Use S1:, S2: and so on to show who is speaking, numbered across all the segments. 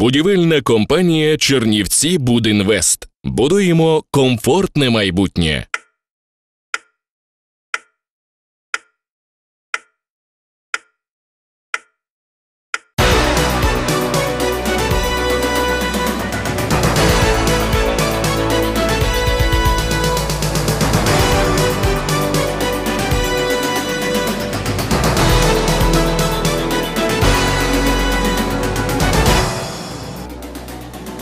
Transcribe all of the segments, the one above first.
S1: Будівельна компанія Чернівці Будінвест. Будуємо комфортне майбутнє.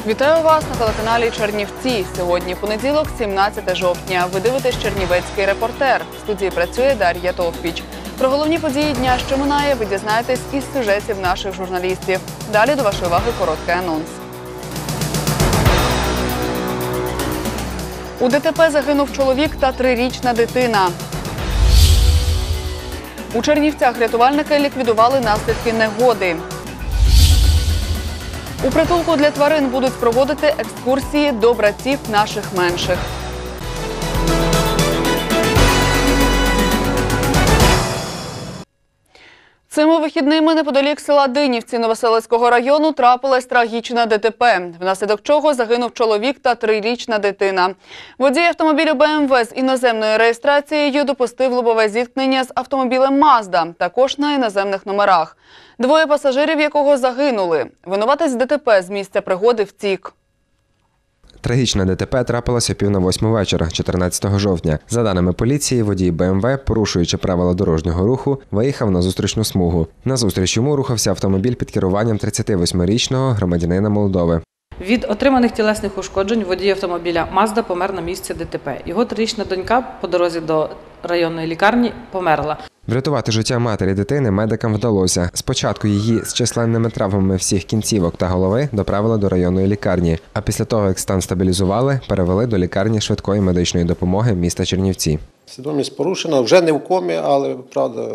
S2: Вітаю вас на телеканалі Чернівці. Сьогодні понеділок, 17 жовтня. Ви дивитесь Чернівецький репортер. В студії працює Дар'я Товпіч. Про головні події дня, що минає, ви дізнаєтесь із сюжетів наших журналістів. Далі до вашої уваги короткий анонс. У ДТП загинув чоловік та трирічна дитина. У Чернівцях рятувальники ліквідували наслідки негоди. У притулку для тварин будуть проводити екскурсії до братів наших менших. Цими вихідними неподалік села Динівці Новоселицького району трапилась трагічна ДТП, внаслідок чого загинув чоловік та трирічна дитина. Водій автомобілю БМВ з іноземною реєстрацією допустив лобове зіткнення з автомобілем Мазда, також на іноземних номерах. Двоє пасажирів якого загинули. Винуватець ДТП з місця пригоди втік.
S3: Трагічне ДТП трапилося пів на восьму вечора, 14 жовтня. За даними поліції, водій БМВ, порушуючи правила дорожнього руху, виїхав на зустрічну смугу. На зустріч йому рухався автомобіль під керуванням 38-річного громадянина Молдови.
S4: Від отриманих тілесних ушкоджень водій автомобіля Мазда помер на місці ДТП. Його трирічна донька по дорозі до районної лікарні померла.
S3: Врятувати життя матері дитини медикам вдалося. Спочатку її з численними травмами всіх кінцівок та голови доправили до районної лікарні. А після того, як стан стабілізували, перевели до лікарні швидкої медичної допомоги міста Чернівці.
S5: Свідомість порушена, вже не в комі, але правда,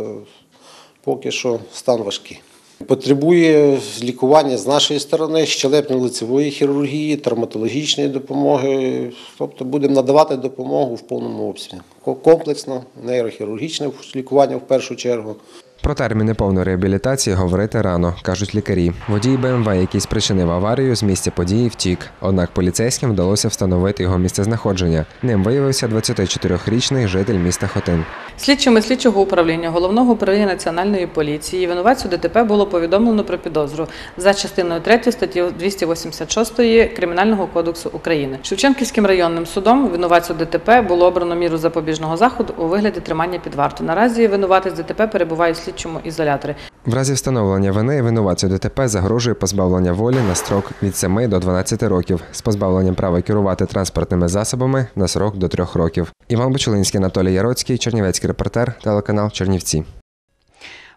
S5: поки що стан важкий. Потребує лікування з нашої сторони, щелепно-лицевої хірургії, травматологічної допомоги. Тобто будемо надавати допомогу в повному обсязі. Комплексно, нейрохірургічне лікування в першу чергу.
S3: Про терміни повної реабілітації говорити рано, кажуть лікарі. Водій БМВ, який спричинив аварію, з місця події втік. Однак поліцейським вдалося встановити його місцезнаходження. Ним виявився 24-річний житель міста Хотин.
S4: Слідчими слідчого управління головного управління національної поліції винуватцю ДТП було повідомлено про підозру за частиною 3 статті 286 Кримінального кодексу України. Шевченківським районним судом винуватцю ДТП було обрано міру запобіжного заходу у вигляді тримання під варту. Наразі винуватець ДТП перебуває у слідчому ізоляторі.
S3: В разі встановлення вини винуватцю ДТП загрожує позбавлення волі на строк від 7 до 12 років з позбавленням права керувати транспортними засобами на срок до 3 років. Іван Бочулинський, Анатолій Яроцький, Чернівецький репортер, телеканал Чернівці.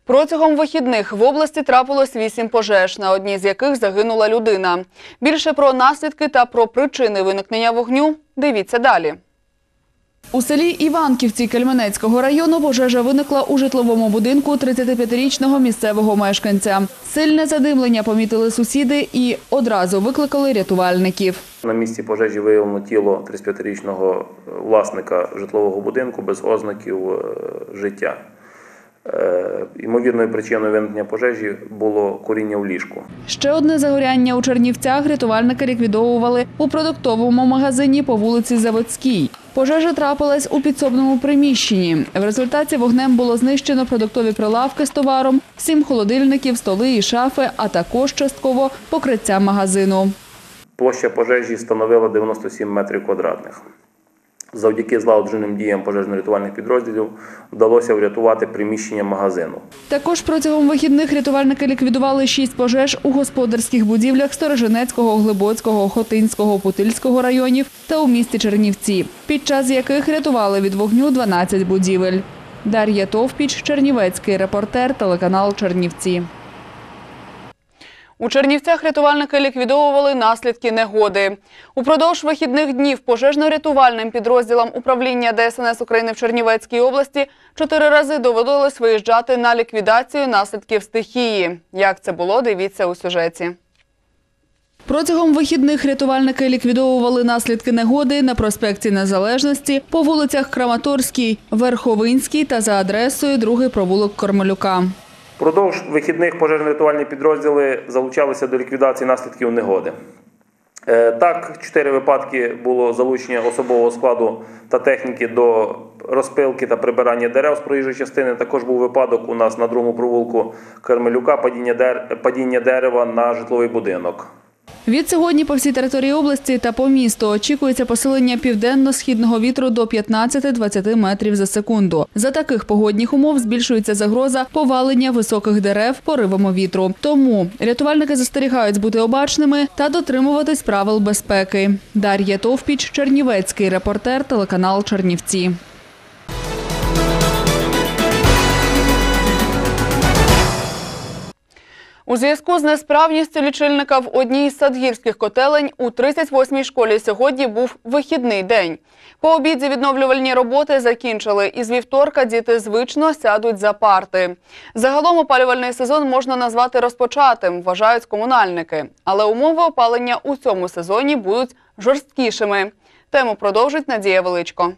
S2: Протягом вихідних в області трапилось вісім пожеж, на одній з яких загинула людина. Більше про наслідки та про причини виникнення вогню дивіться далі. У селі Іванківці Кельменецького району пожежа виникла у житловому будинку 35-річного місцевого мешканця. Сильне задимлення помітили сусіди і одразу викликали рятувальників.
S6: На місці пожежі виявлено тіло 35-річного власника житлового будинку без ознаків е, життя. Е, Ймовірною причиною виникнення пожежі було коріння в ліжку.
S2: Ще одне загоряння у Чернівцях рятувальники ліквідовували у продуктовому магазині по вулиці Заводській. Пожежа трапилась у підсобному приміщенні. В результаті вогнем було знищено продуктові прилавки з товаром, сім холодильників, столи і шафи, а також частково покриття магазину.
S6: Площа пожежі становила 97 метрів квадратних. Завдяки злагодженим діям пожежно-рятувальних підрозділів вдалося врятувати приміщення магазину.
S2: Також протягом вихідних рятувальники ліквідували шість пожеж у господарських будівлях Сторожинецького, Глибоцького, Хотинського, Путильського районів та у місті Чернівці, під час яких рятували від вогню 12 будівель. Дар'я Товпіч, Чернівецький репортер, телеканал Чернівці. У Чернівцях рятувальники ліквідовували наслідки негоди. Упродовж вихідних днів пожежно-рятувальним підрозділам управління ДСНС України в Чернівецькій області чотири рази доводилось виїжджати на ліквідацію наслідків стихії. Як це було, дивіться у сюжеті. Протягом вихідних рятувальники ліквідовували наслідки негоди на проспекті Незалежності по вулицях Краматорській, Верховинській та за адресою другий провулок Кормелюка.
S6: Впродовж вихідних пожежно-рятувальні підрозділи залучалися до ліквідації наслідків негоди. Е, Так, чотири випадки було залучення особового складу та техніки до розпилки та прибирання дерев з проїжджої частини. Також був випадок у нас на другому провулку Кермелюка падіння дерева на житловий будинок.
S2: Від сьогодні по всій території області та по місту очікується посилення південно-східного вітру до 15-20 метрів за секунду. За таких погодних умов збільшується загроза повалення високих дерев поривами вітру. Тому рятувальники застерігають бути обачними та дотримуватись правил безпеки. Дар'я Товпіч, Чернівецький репортер, телеканал Чернівці. У зв'язку з несправністю лічильника в одній з садгірських котелень у 38-й школі сьогодні був вихідний день. По обіді відновлювальні роботи закінчили, і з вівторка діти звично сядуть за парти. Загалом опалювальний сезон можна назвати розпочатим, вважають комунальники. Але умови опалення у цьому сезоні будуть жорсткішими. Тему продовжить Надія Величко.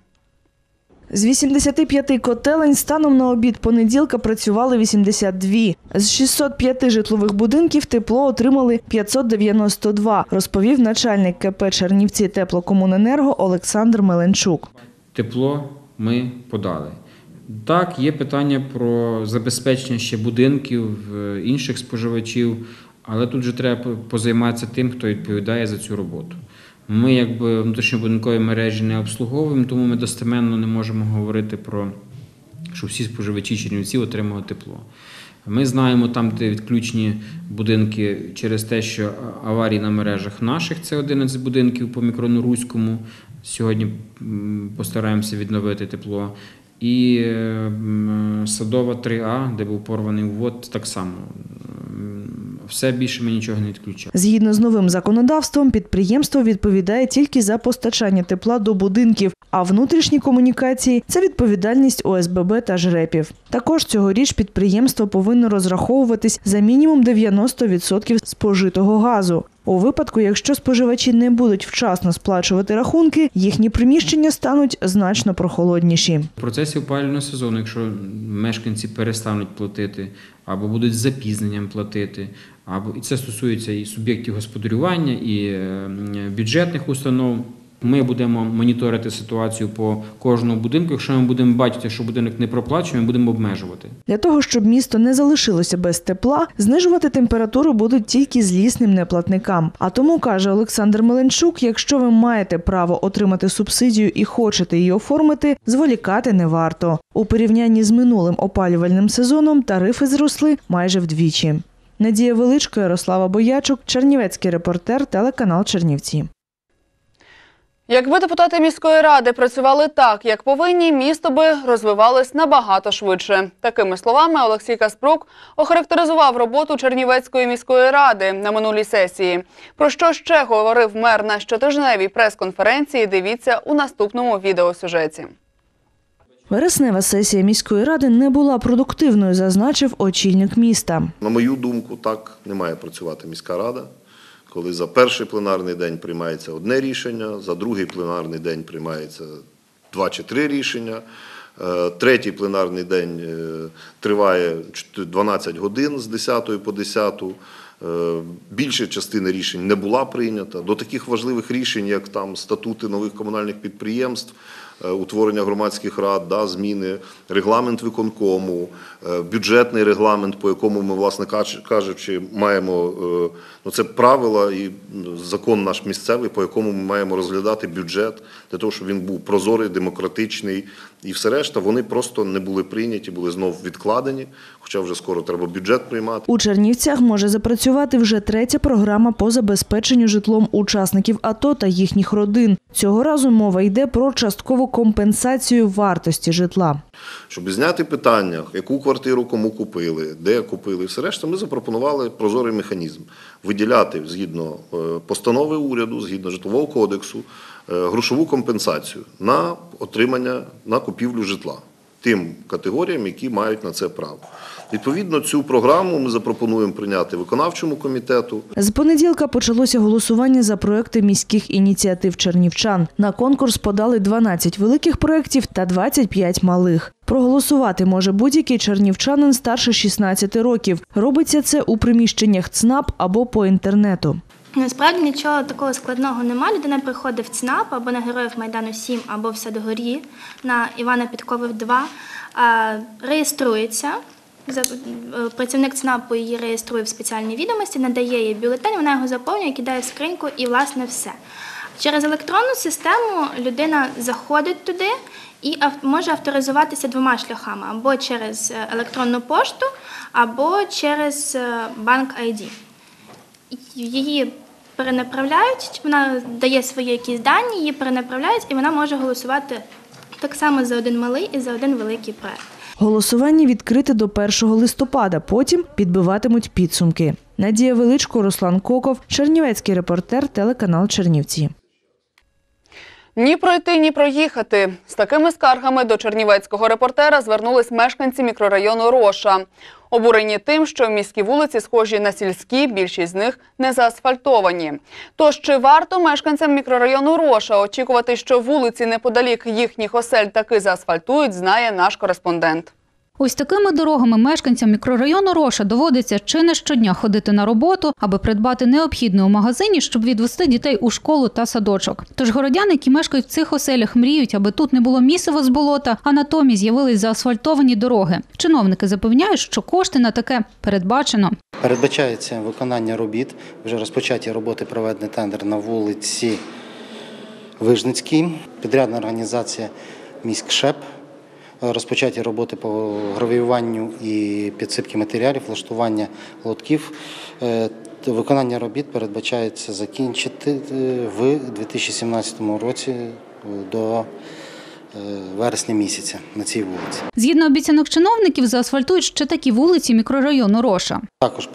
S7: З 85 котелень станом на обід понеділка працювали 82. З 605 житлових будинків тепло отримали 592, розповів начальник КП Чернівці теплокомуненерго Олександр Меленчук.
S8: тепло ми подали. Так, є питання про забезпечення ще будинків, е, інших споживачів, але тут вже треба позайматися тим, хто відповідає за цю роботу. Ми, якби внутрішньобудинкові мережі не обслуговуємо, тому ми достеменно не можемо говорити про що всі споживачі Чернівців отримали тепло. Ми знаємо там, де відключені будинки через те, що аварії на мережах наших це 11 будинків по мікрону Руському. Сьогодні постараємося відновити тепло. І е, Садова 3А, де був порваний ввод, так само. Все більше ми нічого не відключаємо.
S7: Згідно з новим законодавством, підприємство відповідає тільки за постачання тепла до будинків, а внутрішні комунікації це відповідальність ОСББ та ЖРЕПів. Також цьогоріч підприємство повинно розраховуватись за мінімум 90% спожитого газу. У випадку, якщо споживачі не будуть вчасно сплачувати рахунки, їхні приміщення стануть значно прохолодніші.
S8: В процесі опалювального сезону, якщо мешканці перестануть платити або будуть з запізненням платити, або і це стосується і суб'єктів господарювання, і е, бюджетних установ. Ми будемо моніторити ситуацію по кожному будинку. Якщо ми будемо бачити, що будинок не проплачує, ми будемо обмежувати.
S7: Для того, щоб місто не залишилося без тепла, знижувати температуру будуть тільки злісним неплатникам. А тому каже Олександр Меленчук: якщо ви маєте право отримати субсидію і хочете її оформити, зволікати не варто. У порівнянні з минулим опалювальним сезоном тарифи зросли майже вдвічі. Надія Величко, Ярослава Боячук, Чернівецький репортер, телеканал Чернівці.
S2: Якби депутати міської ради працювали так, як повинні, місто би розвивалось набагато швидше. Такими словами Олексій Каспрук охарактеризував роботу Чернівецької міської ради на минулій сесії. Про що ще говорив мер на щотижневій прес-конференції? Дивіться у наступному відеосюжеті.
S7: Вереснева сесія міської ради не була продуктивною, зазначив очільник міста.
S9: На мою думку, так не має працювати міська рада, коли за перший пленарний день приймається одне рішення, за другий пленарний день приймається два чи три рішення. е, Третій пленарний день е, триває 12 годин з 10 по 10. Е, Більша частина рішень не була прийнята. До таких важливих рішень, як там статути нових комунальних підприємств, утворення громадських рад, да, зміни, регламент виконкому, е, бюджетний регламент, по якому ми, власне кажучи- маємо е, ну це правила і закон наш місцевий, по якому ми маємо розглядати бюджет для того, щоб він був прозорий, демократичний і все решта. Вони просто не були прийняті, були знов відкладені. Хоча вже скоро треба бюджет приймати.
S7: У Чернівцях може запрацювати вже третя програма по забезпеченню житлом учасників АТО та їхніх родин. Цього разу мова йде про часткову компенсацію вартості житла.
S9: Щоб зняти питання, яку квартиру кому купили, де купили, все решта, ми запропонували прозорий механізм виділяти згідно е, постанови уряду, згідно житлового кодексу, е, грошову компенсацію на отримання на купівлю житла. Тим категоріям, які мають на це право. Відповідно, цю програму ми запропонуємо прийняти виконавчому комітету.
S7: З понеділка почалося голосування за проекти міських ініціатив чернівчан. На конкурс подали 12 великих проєктів та 25 малих. Проголосувати може будь-який чернівчанин старше 16 років. Робиться це у приміщеннях ЦНАП або по інтернету.
S10: Насправді нічого такого складного немає. Людина приходить в ЦНАП або на Героїв Майдану 7, або в Садогорі на Івана Підкових 2, реєструється. За- е, Працівник ЦНАПу її реєструє в спеціальній відомості, надає їй бюлетень, вона його заповнює, кидає в скриньку і, власне, все. Через електронну систему людина заходить туди і може авторизуватися двома шляхами: або через е, електронну пошту, або через е, банк ID її перенаправляють, вона дає свої якісь дані, її перенаправляють, і вона може голосувати так само за один малий і за один великий проект.
S7: Голосування відкрите до 1 листопада. Потім підбиватимуть підсумки. Надія Величко, Руслан Коков, Чернівецький репортер, телеканал Чернівці.
S2: Ні пройти, ні проїхати. З такими скаргами до чернівецького репортера звернулись мешканці мікрорайону Роша. Обурені тим, що міські вулиці схожі на сільські, більшість з них не заасфальтовані. Тож чи варто мешканцям мікрорайону Роша очікувати, що вулиці неподалік їхніх осель таки заасфальтують, знає наш кореспондент.
S11: Ось такими дорогами мешканцям мікрорайону Роша доводиться чи не щодня ходити на роботу, аби придбати необхідне у магазині, щоб відвести дітей у школу та садочок. Тож городяни, які мешкають в цих оселях, мріють, аби тут не було місива з болота, а натомість з'явились заасфальтовані дороги. Чиновники запевняють, що кошти на таке передбачено.
S12: Передбачається виконання робіт. Вже розпочаті роботи проведений тендер на вулиці Вижницькій. Підрядна організація міськшеп. Розпочаті роботи по гравіюванню і підсипки матеріалів, влаштування лотків. Е, Виконання робіт передбачається закінчити е, в 2017 році е, до вересня місяця на цій вулиці.
S11: Згідно обіцянок чиновників, заасфальтують ще такі вулиці мікрорайону Роша.
S12: Також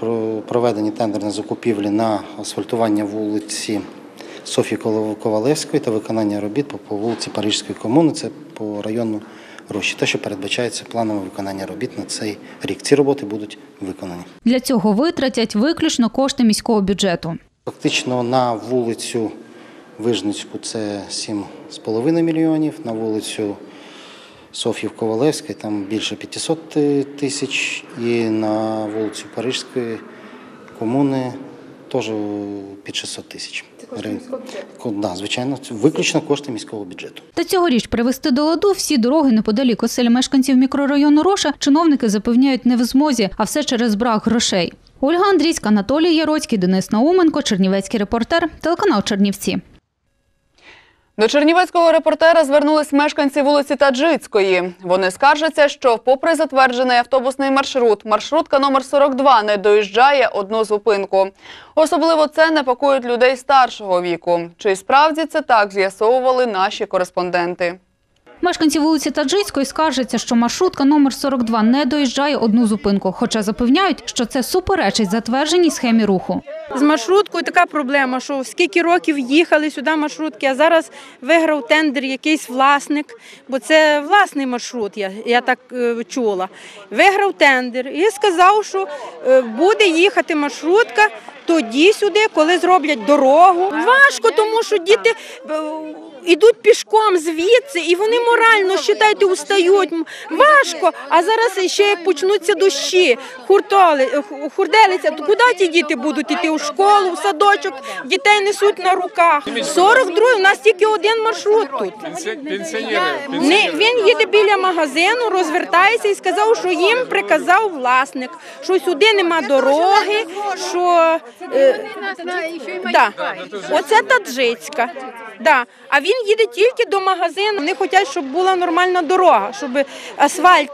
S12: проведені тендерні закупівлі на асфальтування вулиці Софії Ковалевської та виконання робіт по- по вулиці Парижської комуни, це по району Рощі. Те, що передбачається планове виконання робіт на цей рік. Ці роботи будуть виконані.
S11: Для цього витратять виключно кошти міського бюджету.
S12: Фактично на вулицю Вижницьку це 7,5 мільйонів, на вулицю Софії Ковалевської там більше 500 тисяч, і на вулицю Парижської комуни теж під 600 тисяч. Це Да, звичайно, це виключно кошти міського бюджету.
S11: Та цьогоріч привести до ладу всі дороги неподалік осель мешканців мікрорайону Роша чиновники запевняють не в змозі, а все через брак грошей. Ольга Андрійська, Анатолій Яроцький, Денис Науменко, Чернівецький репортер, телеканал Чернівці.
S2: До чернівецького репортера звернулись мешканці вулиці Таджицької. Вони скаржаться, що попри затверджений автобусний маршрут, маршрутка номер 42 не доїжджає одну зупинку. Особливо це непокоїть людей старшого віку. Чи справді це так, з'ясовували наші кореспонденти.
S11: Мешканці вулиці Таджицької скаржаться, що маршрутка номер 42 не доїжджає одну зупинку, хоча запевняють, що це суперечить затвердженій схемі руху.
S13: З маршруткою така проблема, що скільки років їхали сюди маршрутки, а зараз виграв тендер якийсь власник, бо це власний маршрут, я, я так е, чула. Виграв тендер і сказав, що е, буде їхати маршрутка тоді сюди, коли зроблять дорогу. Важко, тому що діти е, йдуть пішком звідси, і вони морально вважайте, устають. Важко. А зараз ще як почнуться дощі, хуртоли, ху- то куди ті діти будуть йти у школу, в садочок, дітей несуть на руках. 42 у нас тільки один маршрут тут. Не, він їде біля магазину, розвертається і сказав, що їм приказав власник, що сюди нема дороги, що е, да. оце Таджицька. Да. А він їде тільки до магазину. Вони хочуть, щоб була нормальна дорога, щоб асфальт.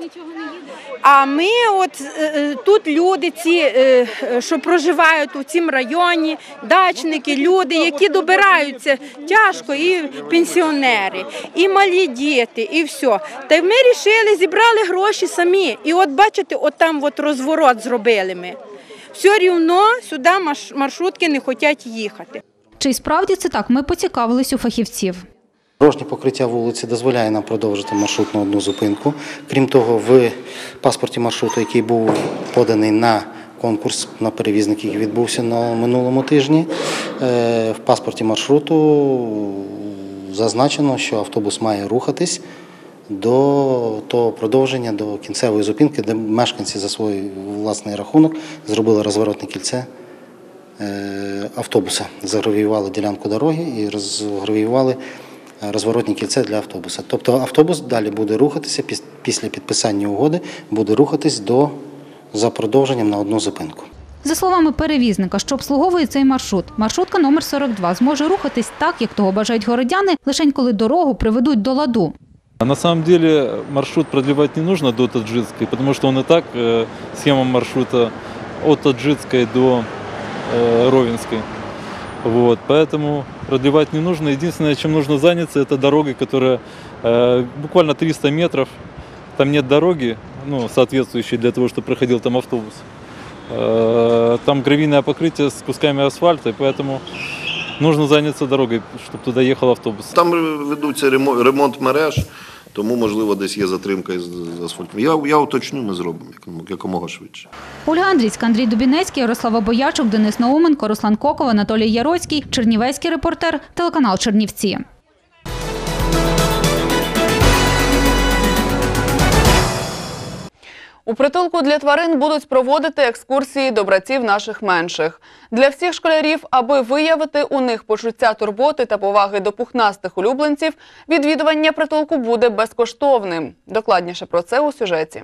S13: А ми, от е, е, тут люди, ці, е, що проживають у цім районі, дачники, люди, які добираються тяжко, і пенсіонери, і малі діти, і все. Та ми вирішили, зібрали гроші самі. І от бачите, от там от розворот зробили ми. Все рівно сюди маршрутки не хочуть їхати.
S11: Чи справді це так? Ми поцікавились у фахівців.
S12: Дорожнє покриття вулиці дозволяє нам продовжити маршрут на одну зупинку. Крім того, в паспорті маршруту, який був поданий на конкурс на перевізників, відбувся на минулому тижні, е, в паспорті маршруту зазначено, що автобус має рухатись до того продовження, до кінцевої зупинки, де мешканці за свій власний рахунок зробили розворотне кільце автобуса. Загравіювали ділянку дороги і розгравіювали е, розворотні кільце для автобуса. Тобто автобус далі буде рухатися після підписання угоди, буде рухатись до за продовженням на одну зупинку.
S11: За словами перевізника, що обслуговує цей маршрут, маршрутка номер 42 зможе рухатись так, як того бажають городяни, лише коли дорогу приведуть до ладу.
S14: На самом деле маршрут продлевать не нужно до Таджикской, потому что он и так, э, схема маршрута от Таджикской до э, Ровенской. Вот, поэтому продлевать не нужно. Единственное, чем нужно заняться, это дорогой, которая э, буквально 300 метров. Там нет дороги, ну, соответствующей для того, чтобы проходил там автобус. Э, там гравийное покрытие с кусками асфальта, и поэтому нужно заняться дорогой, чтобы туда ехал автобус.
S9: Там ведуться ремо- ремонт мереж, тому, можливо, десь є затримка з асфальтом. Я, я уточню, ми зробимо якомога швидше.
S11: Ольга Андрійська, Андрій Дубінецький, Ярослава Боячук, Денис Науменко, Руслан Коков, Анатолій Яроцький, Чернівецький репортер, телеканал Чернівці.
S2: У притулку для тварин будуть проводити екскурсії до братів наших менших. Для всіх школярів, аби виявити у них почуття турботи та поваги до пухнастих улюбленців, відвідування притулку буде безкоштовним. Докладніше про це у сюжеті.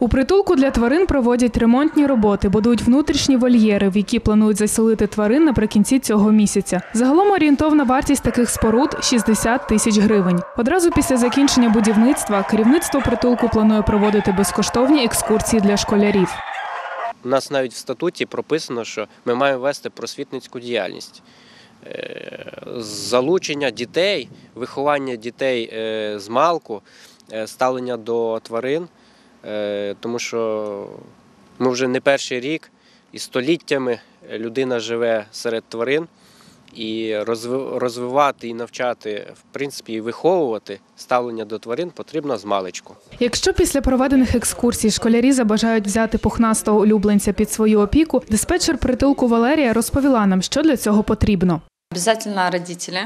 S15: У притулку для тварин проводять ремонтні роботи, будують внутрішні вольєри, в які планують заселити тварин наприкінці цього місяця. Загалом орієнтовна вартість таких споруд 60 тисяч гривень. Одразу після закінчення будівництва керівництво притулку планує проводити безкоштовні екскурсії для школярів.
S16: У нас навіть в статуті прописано, що ми маємо вести просвітницьку діяльність. Е, Залучення дітей, виховання дітей е, з малку, е, ставлення до тварин, тому що ми вже не перший рік і століттями людина живе серед тварин. І розви- розвивати і навчати, в принципі, і виховувати ставлення до тварин потрібно з маличку.
S15: Якщо після проведених екскурсій школярі забажають взяти пухнастого улюбленця під свою опіку, диспетчер притулку Валерія розповіла нам, що для цього потрібно.
S17: Обязательно родители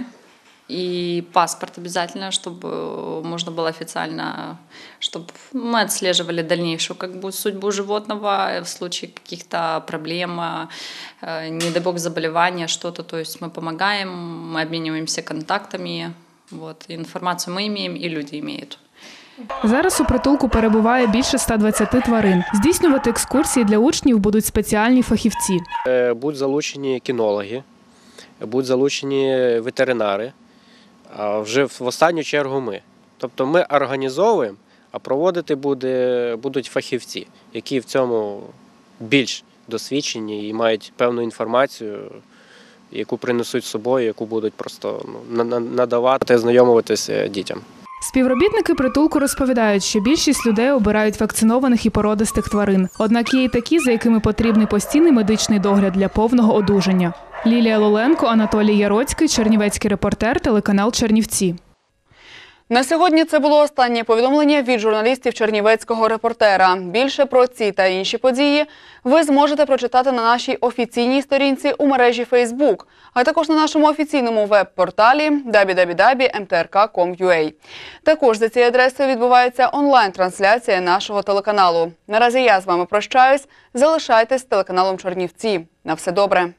S17: и паспорт обязательно, чтобы можно было официально, чтобы мы отслеживали дальнейшую как бы судьбу животного в случае каких-то проблем, э, не дай бог заболевания, что-то, то есть мы помогаем, мы обмениваемся контактами, вот, информацию мы имеем и люди имеют.
S15: Зараз у притулку перебуває більше 120 тварин. Здійснювати екскурсії для учнів будуть спеціальні фахівці.
S16: Е, Будуть залучені кінологи, будуть залучені ветеринари, а вже в останню чергу ми. Тобто ми організовуємо, а проводити буде, будуть фахівці, які в цьому більш досвідчені і мають певну інформацію, яку принесуть з собою, яку будуть просто ну, на- на- надавати, знайомитися дітям.
S15: Співробітники притулку розповідають, що більшість людей обирають вакцинованих і породистих тварин. Однак є й такі, за якими потрібний постійний медичний догляд для повного одужання. Лілія Лоленко, Анатолій Яроцький, Чернівецький репортер, телеканал Чернівці.
S2: На сьогодні це було останнє повідомлення від журналістів Чернівецького репортера. Більше про ці та інші події ви зможете прочитати на нашій офіційній сторінці у мережі Facebook, а також на нашому офіційному веб-порталі www.mtrk.com.ua. Також за цією адресою відбувається онлайн-трансляція нашого телеканалу. Наразі я з вами прощаюсь. Залишайтесь з телеканалом Чернівці. На все добре.